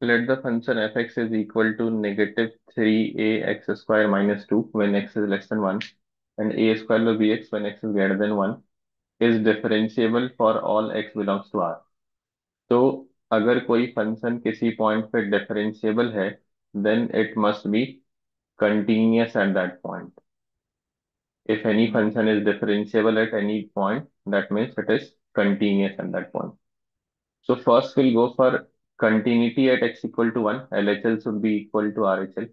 Let the function fx is equal to negative 3a x square minus 2 when x is less than 1 and a square plus bx when x is greater than 1 is differentiable for all x belongs to R. तो अगर कोई function किसी point पे differentiable है then it must be continuous at that point. If any function is differentiable at any point, that means it is continuous at that point. So first we'll go for continuity at x equal to 1. LHL should be equal to RHL.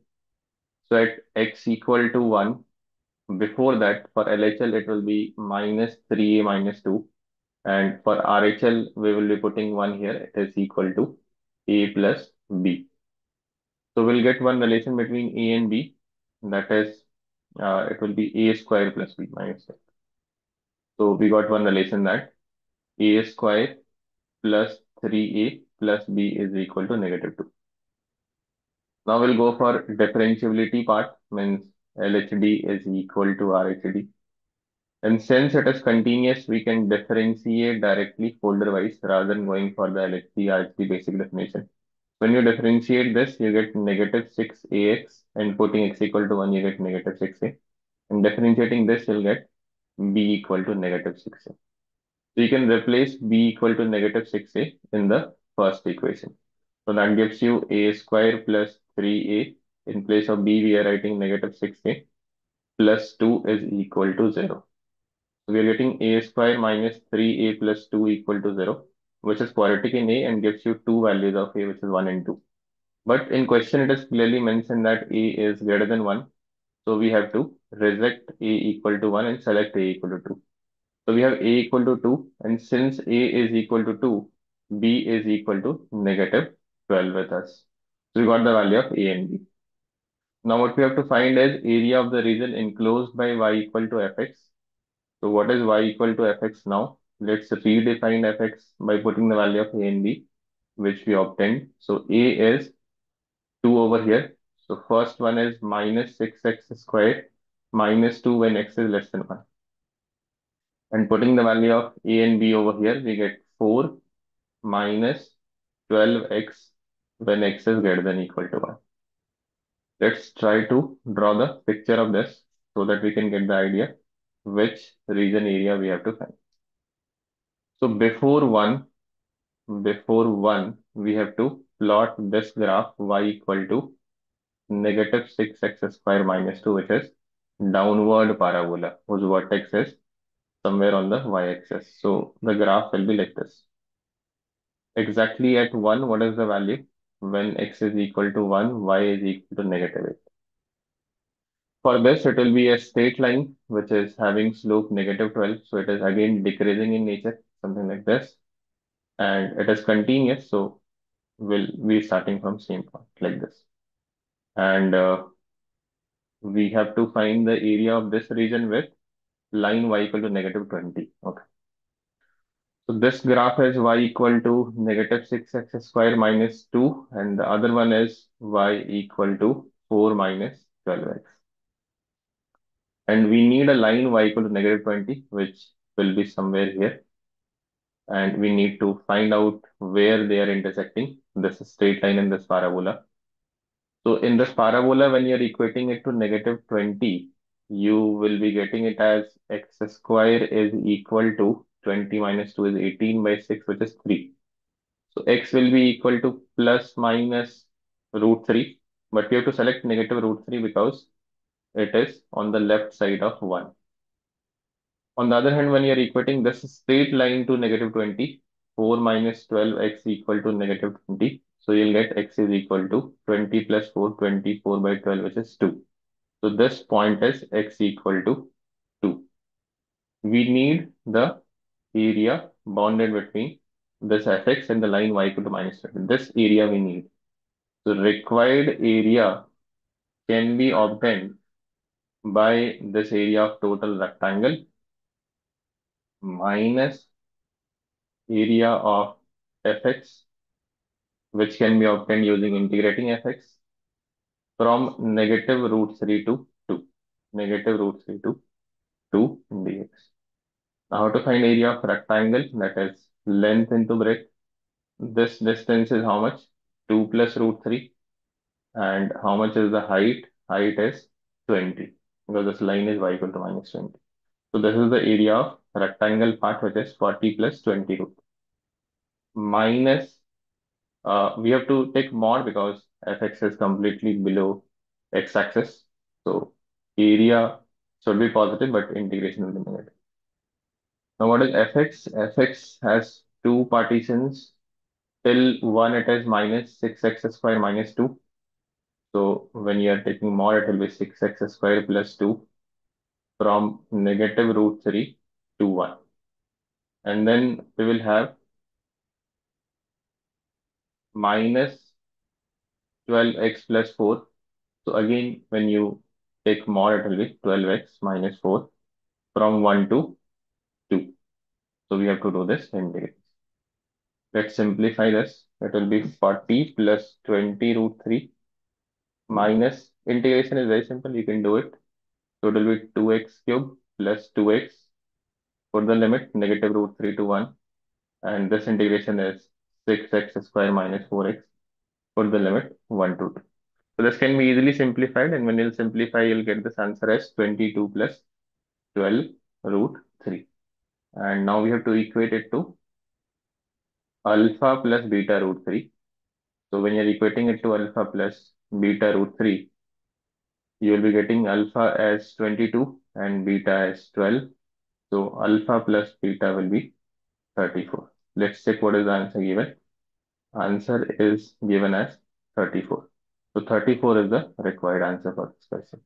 So at x equal to 1, before that for LHL it will be minus 3a minus 2 and for RHL we will be putting 1 here. It is equal to a plus b. So we'll get one relation between a and b that is uh, it will be a square plus b minus 6. So we got one relation that a square plus 3a plus b is equal to negative 2. Now we'll go for differentiability part means LHD is equal to RHD. And since it is continuous, we can differentiate directly folder wise rather than going for the LHD RHD basic definition. When you differentiate this, you get negative 6ax and putting x equal to 1, you get negative 6a. And differentiating this, you'll get b equal to negative 6a. So you can replace b equal to negative 6a in the first equation. So that gives you a square plus 3a. In place of b, we are writing negative 6a plus 2 is equal to 0. So we are getting a square minus 3a plus 2 equal to 0, which is quadratic in a and gives you two values of a, which is 1 and 2. But in question, it is clearly mentioned that a is greater than 1. So we have to reject a equal to 1 and select a equal to 2. So we have a equal to 2 and since a is equal to 2, b is equal to negative 12 with us. So we got the value of a and b. Now what we have to find is area of the region enclosed by y equal to fx. So what is y equal to fx now? Let's redefine fx by putting the value of a and b, which we obtained. So a is 2 over here. So first one is minus 6x squared minus 2 when x is less than 1. And putting the value of a and b over here, we get 4 minus 12x when x is greater than equal to 1. Let's try to draw the picture of this so that we can get the idea which region area we have to find. So before 1, before 1, we have to plot this graph y equal to negative 6x square minus 2, which is downward parabola, whose vertex is somewhere on the y-axis. So the graph will be like this. Exactly at 1, what is the value? When x is equal to 1, y is equal to negative 8. For this, it will be a straight line, which is having slope negative 12. So it is again decreasing in nature, something like this. And it is continuous, so we'll be starting from same point, like this. And uh, we have to find the area of this region with line y equal to negative 20. Okay. So this graph is y equal to negative 6x square minus 2 and the other one is y equal to 4 minus 12x. And we need a line y equal to negative 20 which will be somewhere here. And we need to find out where they are intersecting this straight line in this parabola. So in this parabola when you're equating it to negative 20 you will be getting it as x square is equal to 20 minus 2 is 18 by 6, which is 3. So x will be equal to plus minus root 3, but we have to select negative root 3 because it is on the left side of 1. On the other hand, when you are equating this straight line to negative 20, 4 minus 12x equal to negative 20. So you'll get x is equal to 20 plus 4, 24 by 12, which is 2. So this point is x equal to 2. We need the area bounded between this fx and the line y equal to minus 20. This area we need. So required area can be obtained by this area of total rectangle minus area of fx, which can be obtained using integrating fx from negative root 3 to 2. Negative root 3 to 2 dx. Now how to find area of rectangle that is length into breadth. This distance is how much? 2 plus root 3 and how much is the height? Height is 20 because this line is y equal to minus 20. So this is the area of rectangle part which is 40 plus 20 root. Minus, uh, we have to take mod because fx is completely below x-axis. So area should be positive but integration will be negative. Now what is fx? fx has two partitions till 1 it is minus 6x square minus 2. So when you are taking mod it will be 6x square plus 2 from negative root 3 to 1. And then we will have minus 12x plus 4. So again, when you take mod, it will be 12x minus 4 from 1 to 2. So we have to do this integration. Let's simplify this. It will be 40 plus 20 root 3 minus integration is very simple. You can do it. So it will be 2x cube plus 2x for the limit negative root 3 to 1. And this integration is 6x square minus 4x for the limit 1 to 2. So this can be easily simplified and when you'll simplify, you'll get this answer as 22 plus 12 root 3. And now we have to equate it to alpha plus beta root 3. So when you're equating it to alpha plus beta root 3, you will be getting alpha as 22 and beta as 12. So alpha plus beta will be 34. Let's check what is the answer given. Answer is given as 34. So 34 is the required answer for this question.